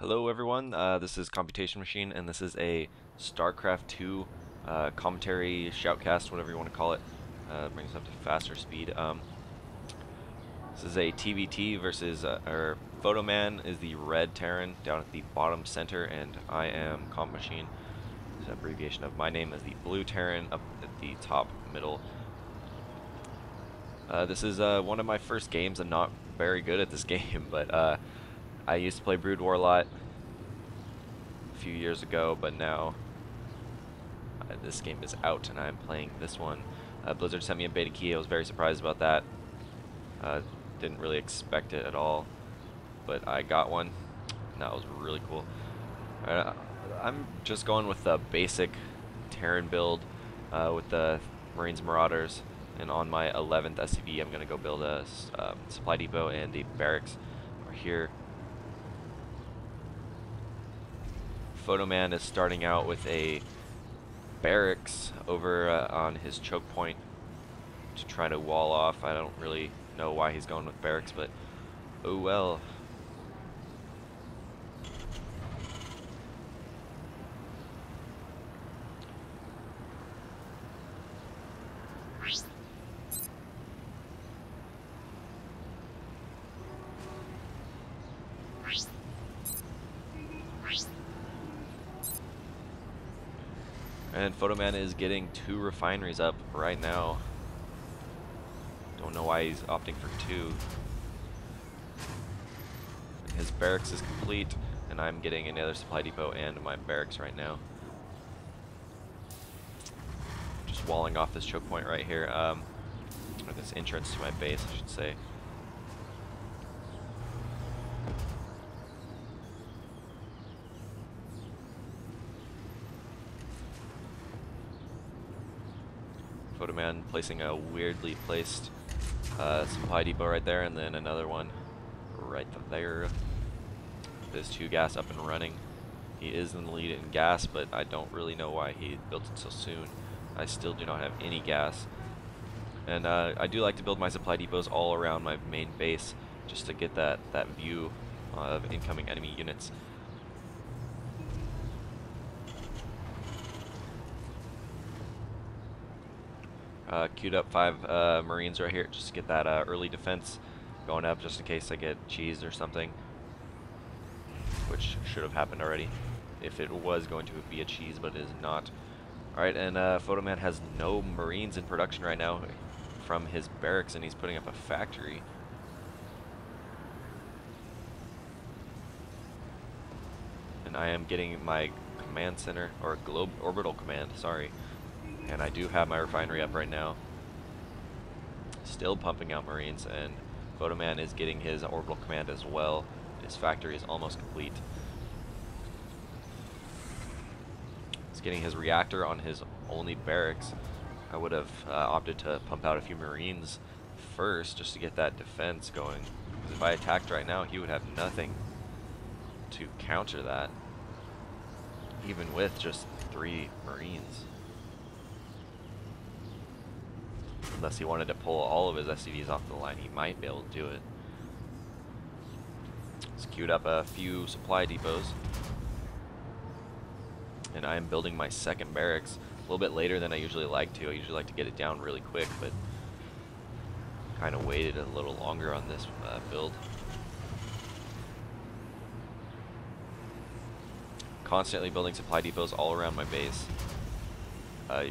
Hello everyone, uh, this is Computation Machine and this is a StarCraft 2 uh, commentary, shoutcast, whatever you want to call it. Uh, brings up to faster speed. Um, this is a TVT versus, uh, or Phantoman is the red Terran down at the bottom center and I am Comp Machine. It's an abbreviation of my name as the blue Terran up at the top middle. Uh, this is uh, one of my first games. I'm not very good at this game, but uh, I used to play Brood War a lot a few years ago, but now uh, this game is out and I'm playing this one. Uh, Blizzard sent me a beta key. I was very surprised about that. Uh, didn't really expect it at all, but I got one. And that was really cool. Uh, I'm just going with the basic Terran build uh, with the Marines Marauders. And on my 11th SCV, I'm going to go build a um, supply depot and the barracks are here. Phantoman is starting out with a barracks over uh, on his choke point to try to wall off. I don't really know why he's going with barracks, but oh well. And Phantoman is getting two refineries up right now. Don't know why he's opting for two. His barracks is complete, and I'm getting another supply depot and my barracks right now. Just walling off this choke point right here, um, or this entrance to my base, I should say. Phantoman placing a weirdly placed uh, supply depot right there, and then another one right there. There's two gas up and running. He is in the lead in gas, but I don't really know why he built it so soon. I still do not have any gas. And uh, I do like to build my supply depots all around my main base, just to get that, that view of incoming enemy units. Uh, queued up five uh, Marines right here just to get that uh, early defense going up just in case I get cheese or something. Which should have happened already if it was going to be a cheese, but it is not. Alright, and uh, Phantoman has no Marines in production right now from his barracks and he's putting up a factory. And I am getting my command center, or globe orbital command, sorry, and I do have my refinery up right now. Still pumping out Marines, and Phantoman is getting his orbital command as well. His factory is almost complete. He's getting his reactor on his only barracks. I would have uh, opted to pump out a few Marines first just to get that defense going. Because if I attacked right now, he would have nothing to counter that. Even with just three Marines. Unless he wanted to pull all of his SCVs off the line, he might be able to do it. He's queued up a few supply depots. And I am building my second barracks a little bit later than I usually like to. I usually like to get it down really quick, but kind of waited a little longer on this uh, build. Constantly building supply depots all around my base. Uh,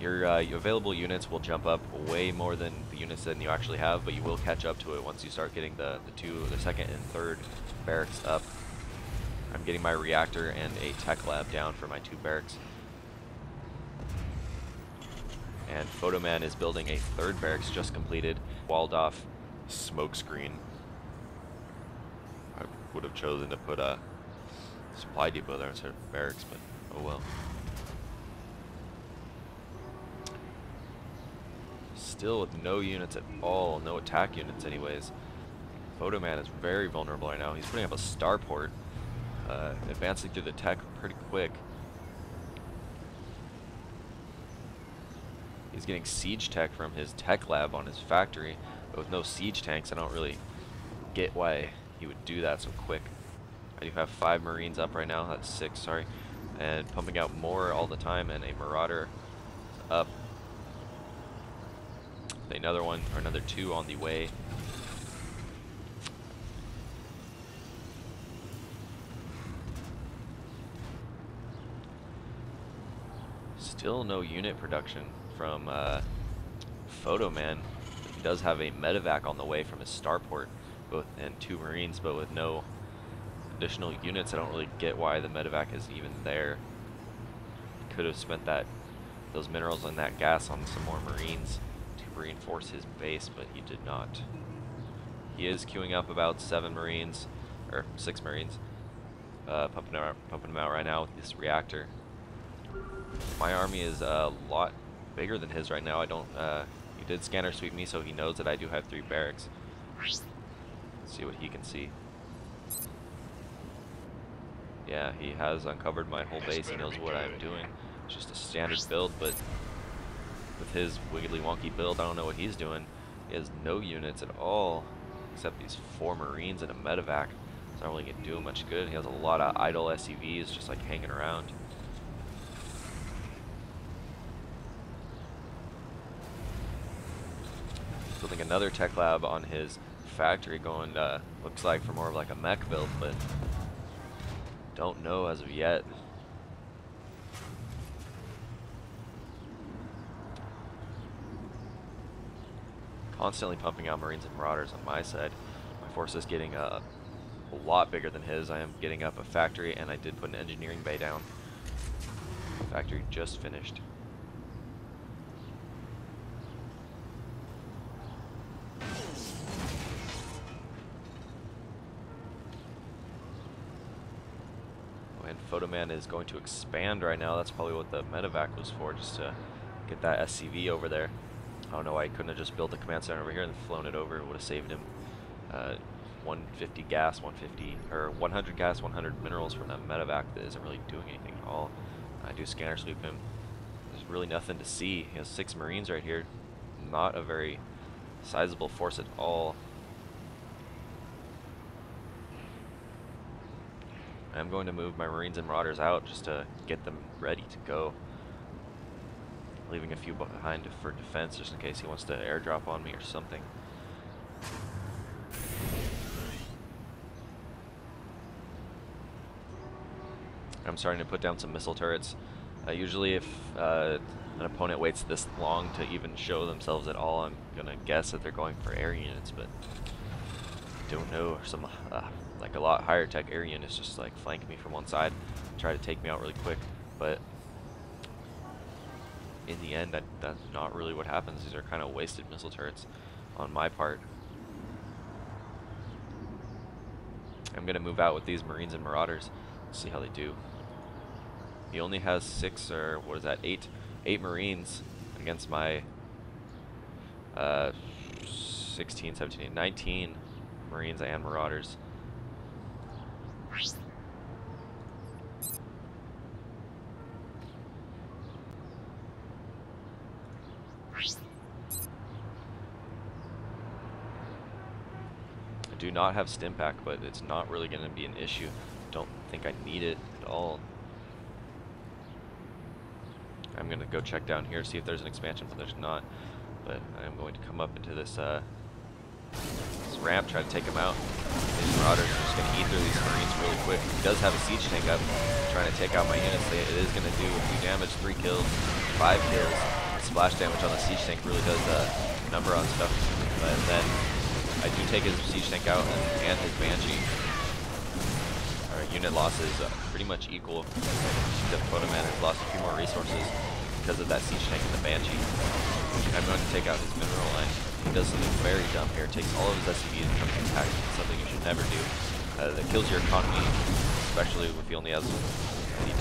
your, uh, your available units will jump up way more than the units than you actually have, but you will catch up to it once you start getting the, the two, the second and third barracks up. I'm getting my reactor and a tech lab down for my two barracks. And Phantoman is building a third barracks just completed, walled off. I would have chosen to put a supply depot there instead of barracks, but oh well. Still with no units at all, no attack units anyways. Phantoman is very vulnerable right now. He's putting up a starport, uh, advancing through the tech pretty quick. He's getting siege tech from his tech lab on his factory, but with no siege tanks, I don't really get why he would do that so quick. I do have five Marines up right now. That's six, sorry. And pumping out more all the time, and a Marauder up. Another one, or another two on the way. Still no unit production from uh, Phantoman. He does have a medevac on the way from his starport, both and two Marines, but with no additional units. I don't really get why the medevac is even there. Could have spent that those minerals and that gas on some more Marines reinforce his base, but he did not. He is queuing up about seven Marines, or six Marines, uh, pumping, out, pumping them out right now with this reactor. My army is a lot bigger than his right now. I don't, uh, he did scanner sweep me, so he knows that I do have three barracks. Let's see what he can see. Yeah, he has uncovered my whole base. He knows what I'm doing. It's just a standard build, but with his wiggly wonky build, I don't know what he's doing. He has no units at all, except these four Marines and a medevac. It's not really going to do him much good. He has a lot of idle SCVs just like hanging around. Building another tech lab on his factory going, uh, looks like for more of like a mech build, but don't know as of yet. Constantly pumping out Marines and Marauders on my side. My force is getting uh, a lot bigger than his. I am getting up a factory and I did put an engineering bay down. Factory just finished. And Phantoman is going to expand right now. That's probably what the medevac was for, just to get that SCV over there. I don't know why he couldn't have just built the command center over here and flown it over. It would have saved him uh, 150 gas, 150, or 100 gas, 100 minerals from that medevac that isn't really doing anything at all. I do scanner sweep him. There's really nothing to see. He has six Marines right here. Not a very sizable force at all. I'm going to move my Marines and Marauders out just to get them ready to go. Leaving a few behind for defense just in case he wants to airdrop on me or something. I'm starting to put down some missile turrets. Uh, usually if uh, an opponent waits this long to even show themselves at all, I'm to guess that they're going for air units, but don't know. Some uh, like a lot higher tech air units just like flank me from one side, try to take me out really quick. But in the end, that, that's not really what happens. These are kind of wasted missile turrets on my part. I'm going to move out with these Marines and Marauders, see how they do. He only has six, or what is that, eight, eight Marines against my uh, 16, 17, 19 Marines and Marauders. I do not have Stimpak, but it's not really going to be an issue. Don't think I need it at all. I'm going to go check down here, see if there's an expansion, but there's not. But I'm going to come up into this uh, this ramp, try to take him out. These Marauders are just going to eat through these Marines really quick. He does have a siege tank up, trying to take out my units. It is going to do a few damage, three kills, five kills. splash damage on the siege tank really does a uh, number on stuff. But then I do take his siege tank out and, and his Banshee. Our unit losses uh, pretty much equal. The Phantoman has lost a few more resources because of that siege tank and the Banshee. I'm going to take out his mineral line. He does something very dumb here. Takes all of his SCVs and comes to attack. Something you should never do. Uh, that kills your economy, especially if he only has the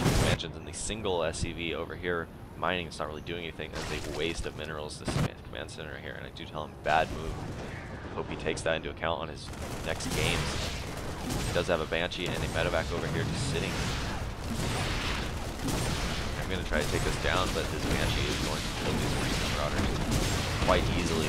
two expansions and the single SCV over here. Mining is not really doing anything. That's a waste of minerals, this command center here. And I do tell him, bad move. Hope he takes that into account on his next games. He does have a Banshee and a medevac over here just sitting. I'm going to try to take this down, but this Banshee is going to kill these Marines Marauders quite easily.